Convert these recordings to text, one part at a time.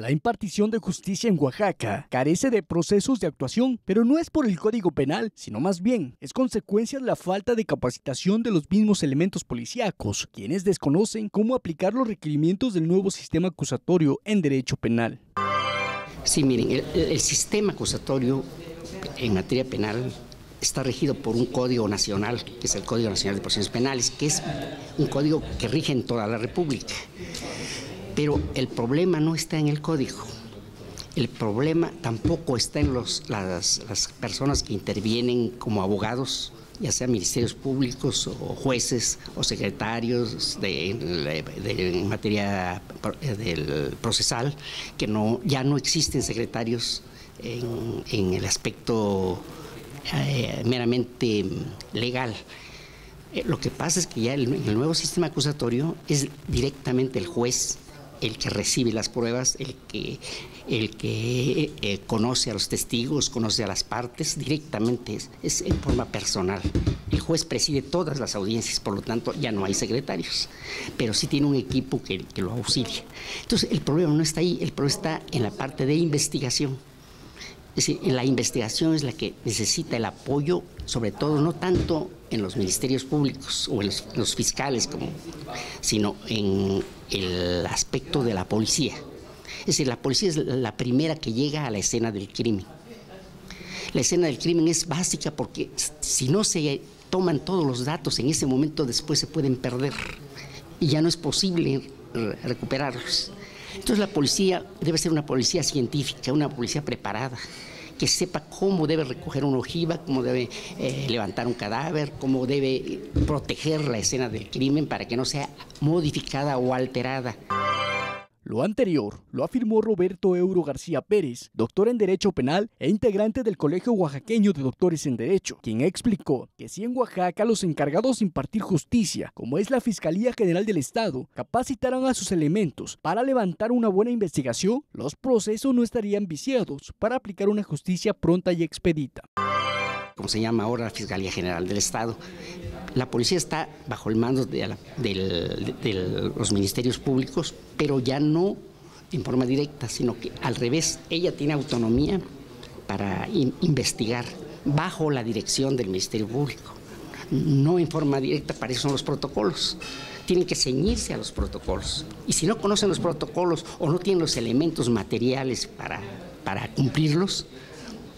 La impartición de justicia en Oaxaca carece de procesos de actuación, pero no es por el Código Penal, sino más bien es consecuencia de la falta de capacitación de los mismos elementos policíacos, quienes desconocen cómo aplicar los requerimientos del nuevo sistema acusatorio en derecho penal. Sí, miren, el, el sistema acusatorio en materia penal está regido por un código nacional, que es el Código Nacional de Procedimientos Penales, que es un código que rige en toda la República. Pero el problema no está en el código. El problema tampoco está en las, personas que intervienen como abogados, ya sean ministerios públicos o jueces o secretarios de materia del procesal, que no, ya no existen secretarios en, en el aspecto eh, meramente legal. Eh, lo que pasa es que ya el, el nuevo sistema acusatorio es directamente el juez el que recibe las pruebas, el que, el que eh, conoce a los testigos, conoce a las partes, directamente es, en forma personal. El juez preside todas las audiencias, por lo tanto ya no hay secretarios, pero sí tiene un equipo que, que lo auxilia. Entonces el problema no está ahí, el problema está en la parte de investigación. Es decir, la investigación es la que necesita el apoyo, sobre todo no tanto en los ministerios públicos o en los, los fiscales, como, sino en el aspecto de la policía. Es decir, la policía es la primera que llega a la escena del crimen. La escena del crimen es básica porque si no se toman todos los datos en ese momento, después se pueden perder y ya no es posible recuperarlos. Entonces la policía debe ser una policía científica, una policía preparada, que sepa cómo debe recoger una ojiva, cómo debe eh, levantar un cadáver, cómo debe proteger la escena del crimen para que no sea modificada o alterada. Lo anterior lo afirmó Roberto Euro García Pérez, doctor en Derecho Penal e integrante del Colegio Oaxaqueño de Doctores en Derecho, quien explicó que si en Oaxaca los encargados de impartir justicia, como es la Fiscalía General del Estado, capacitaran a sus elementos para levantar una buena investigación, los procesos no estarían viciados para aplicar una justicia pronta y expedita como se llama ahora la Fiscalía General del Estado. La policía está bajo el mando de, los ministerios públicos, pero ya no en forma directa, sino que al revés, ella tiene autonomía para in, investigar bajo la dirección del Ministerio Público. No en forma directa, para eso son los protocolos. Tienen que ceñirse a los protocolos. Y si no conocen los protocolos o no tienen los elementos materiales para cumplirlos,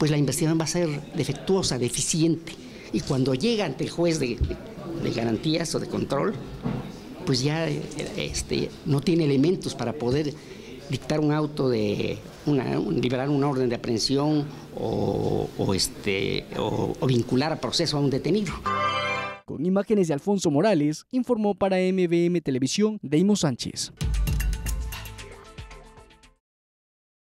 pues la investigación va a ser defectuosa, deficiente. Y cuando llega ante el juez de, garantías o de control, pues ya este, no tiene elementos para poder dictar un auto de liberar una orden de aprehensión o este, o, o vincular a proceso a un detenido. Con imágenes de Alfonso Morales, informó para MBM Televisión Deimo Sánchez.